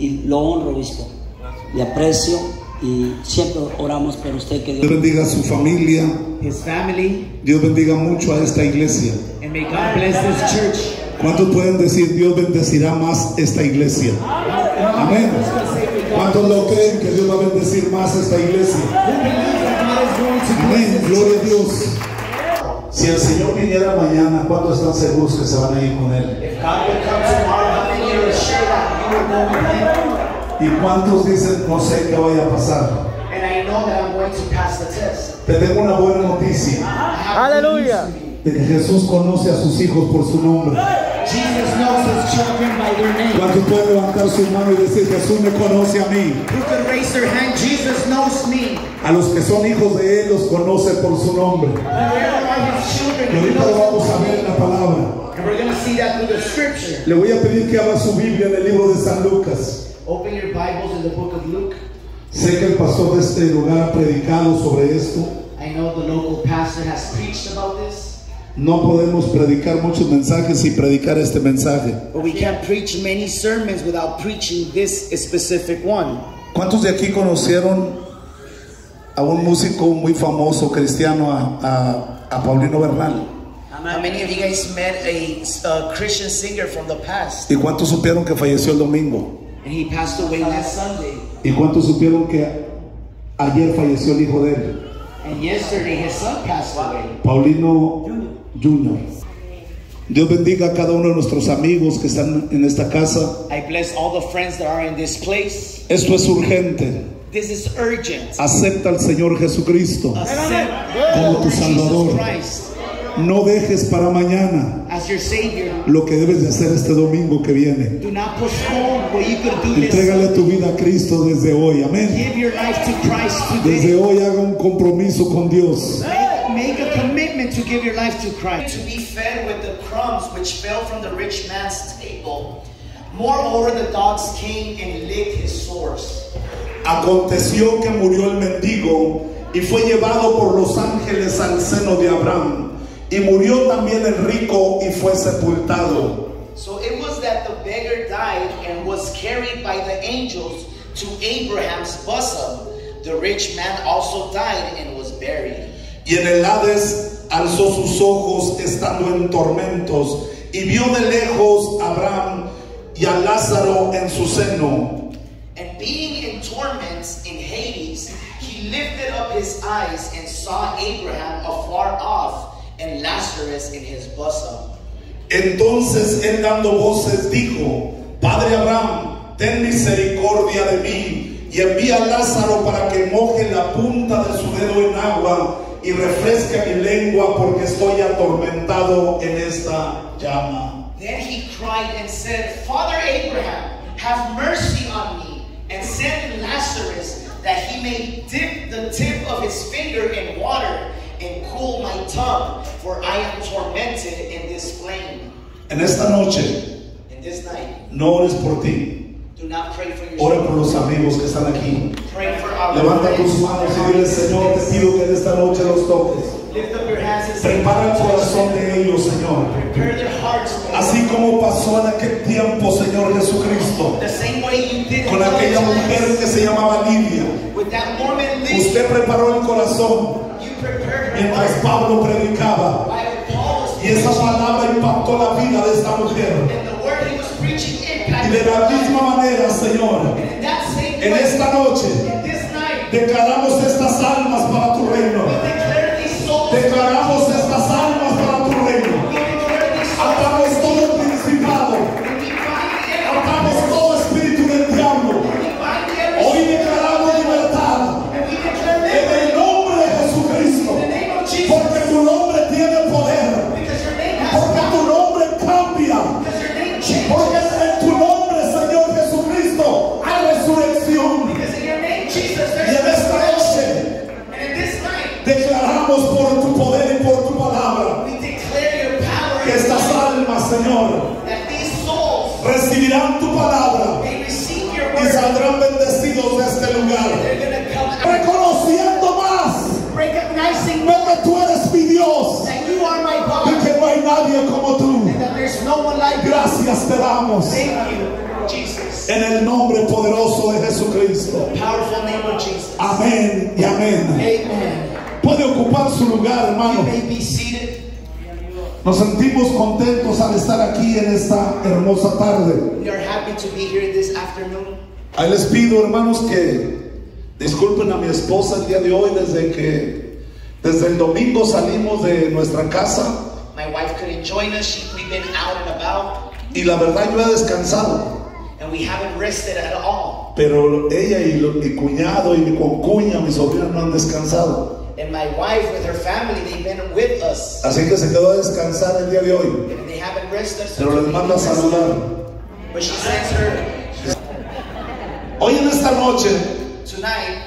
y lo honro, obispo. Le aprecio y siempre oramos por usted que Dios Dios bendiga a su familia. his family, Dios bendiga mucho a esta iglesia. and may God bless this church. ¿Cuántos pueden decir Dios bendecirá más esta iglesia? Amén. ¿Cuántos lo creen que Dios va a bendecir más esta iglesia? Amén. Gloria a Dios. Si el Señor viniera mañana, ¿cuántos están seguros que se van a ir con Él? ¿Y cuántos dicen, no sé qué vaya a pasar? And I know that I'm going to pass the test. Te tengo una buena noticia, de que Jesús conoce a sus hijos por su nombre. Jesus knows his children by their name. ¿Cuántos pueden levantar su mano y decir, Jesús me conoce a mí? Who can raise their hand? Jesus knows me. A los que son hijos de Él los conoce por su nombre. Y ahorita lo vamos a ver en la palabra. And we're going to see that through the scripture. Le voy a pedir que abra su Biblia en el libro de San Lucas. Open your Bibles in the book of Luke. Sé que el pastor de este lugar ha predicado sobre esto. I know the local pastor has preached about this. No podemos predicar muchos mensajes y predicar este mensaje. But we can't preach many sermons without preaching this specific one. ¿Cuántos de aquí conocieron a un músico muy famoso cristiano, a, a- a Paulino Bernal? How many of you guys met a Christian singer from the past? ¿Y cuántos supieron que falleció el domingo? And he passed away last Sunday. ¿Y cuántos supieron que ayer falleció el hijo de él? And yesterday his son passed away. Paulino Junior. Dios bendiga a cada uno de nuestros amigos que están en esta casa. I bless all the friends that are in this place. Esto es urgente. This is urgent. Acepta al Señor Jesucristo. Accept Como tu Salvador. No dejes para mañana as your Savior. lo que debes de hacer este domingo que viene. Do not postpone what you could do this. Entrégale tu vida a Cristo desde hoy. Amén. Give your life to Christ Desde hoy haga un compromiso con Dios. Make, make a commitment to give your life to Christ. To be fed with the crumbs which fell from the rich man's table. Moreover, the dogs came and licked his sores. Aconteció que murió el mendigo y fue llevado por los ángeles al seno de Abraham. Y murió también el rico y fue sepultado. So it was that the beggar died and was carried by the angels to Abraham's bosom. The rich man also died and was buried. Y en el Hades alzó sus ojos estando en tormentos y vio de lejos a Abraham y a Lázaro en su seno. And being in torments in Hades, he lifted up his eyes and saw Abraham and Lazarus in his bosom. Entonces él dando voces dijo, Padre Abraham, ten misericordia de mí y envía a Lázaro para que moje la punta de su dedo en agua y refresque mi lengua porque estoy atormentado en esta llama. Then he cried and said, Father Abraham, have mercy on me and send Lazarus that he may dip the tip of his finger in water and cool my tongue, for I am tormented in this flame. En esta noche And this night, no ores por ti, do not pray for ora yourself. por los amigos que están aquí. Pray for our Levanta tus manos y dile, Señor, te pido que en esta noche los toques. Lift up your hands and say, Prepara el corazón de ellos, Señor. Prepare their hearts, Lord. Así como pasó en aquel tiempo, Señor Jesucristo, the same way you did con in aquella mujer que se llamaba Lidia. with that woman Lydia, Usted preparó el corazón mientras heart Pablo predicaba. Y esa palabra impactó la vida de esta mujer. Y de la misma manera, Señor, en esta noche declaramos estas almas para tu reino. Like you. Gracias te damos. Thank you, Jesus. En el nombre poderoso de Jesucristo. Powerful name of Jesus. Amén y amén. Amen. Puede ocupar su lugar, hermano. may be seated. Nos sentimos contentos al estar aquí en esta hermosa tarde. We are happy to be here this afternoon. Ahí les pido, hermanos, que disculpen a mi esposa el día de hoy desde que desde el domingo salimos de nuestra casa My wife couldn't join us. She, been out and about, y la verdad yo he descansado. and we haven't rested at all. Pero ella y lo- mi cuñado y mi concuña, mi sobrina no han descansado. And my wife, with her family, they've been with us, Así que se quedó a descansar el día de hoy. and they haven't rested. Pero les manda a saludar. But she sends her Hoy en esta noche tonight.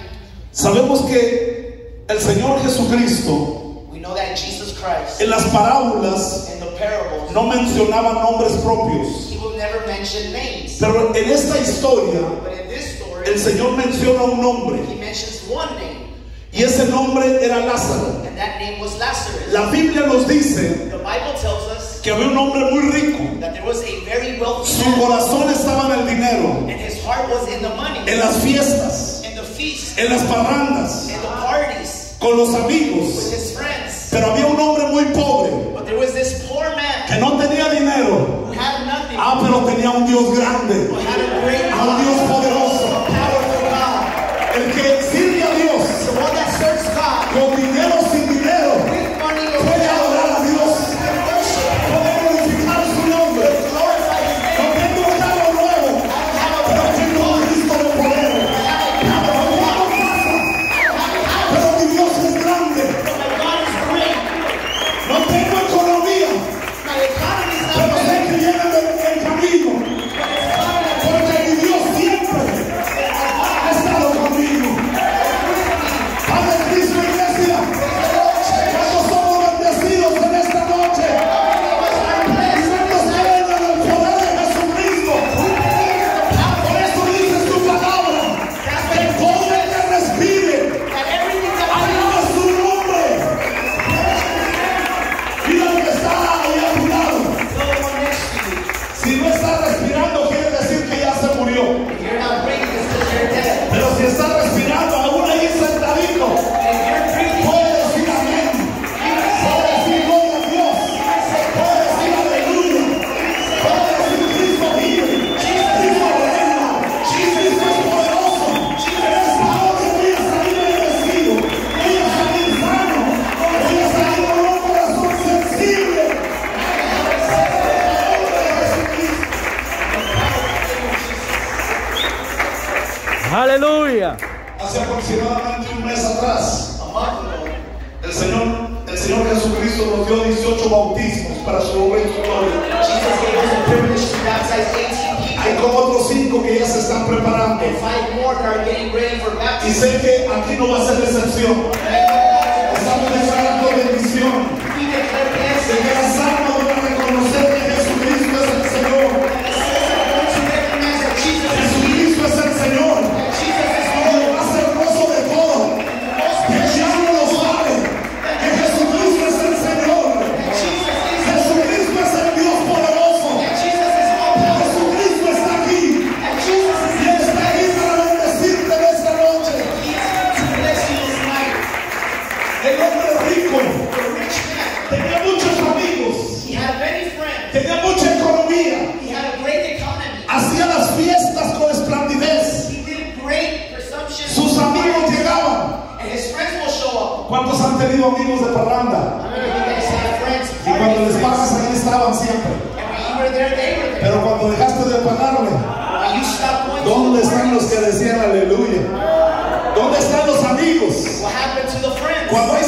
sabemos que el Señor Jesucristo We know that Jesus Christ, en las parábolas parables, no mencionaba nombres propios. he will never mention names. Pero en esta historia But in this story, el Señor menciona un nombre he mentions one name, y ese nombre era Lázaro. and that name was Lazarus. La Biblia nos dice The Bible tells us que había un hombre muy rico. that there was a very wealthy Su corazón estaba en el dinero, and his heart was in the money, en las fiestas, in the feast, en las parrandas, in the parties, con los with amigos. his friends. Pero había un hombre muy pobre But there was this que no tenía dinero. who had nothing, Ah, pero tenía un Dios grande, a un Dios poderoso. Aleluya. Hace aproximadamente un mes atrás, el Señor, el Señor Jesucristo nos dio 18 bautismos para su obra y su gloria. Jesus gave us the privilege to baptize 18 Hay como otros cinco que ya se están preparando. Y sé que aquí no va a ser excepción. Estamos declarando bendición. De tenía mucha economía, He had a great economy. hacía las fiestas con esplendidez. He did great consumption. Sus amigos llegaban. And his friends will show up. ¿Cuántos han tenido amigos de parranda? You guys friends? Y cuando les pagas ahí estaban siempre. friends? And when you were there, they were there. Pero cuando dejaste de pagarle, When you stopped going to ¿dónde the están los que decían aleluya? ¿Dónde están los amigos? what happened to the friends? Cuando hay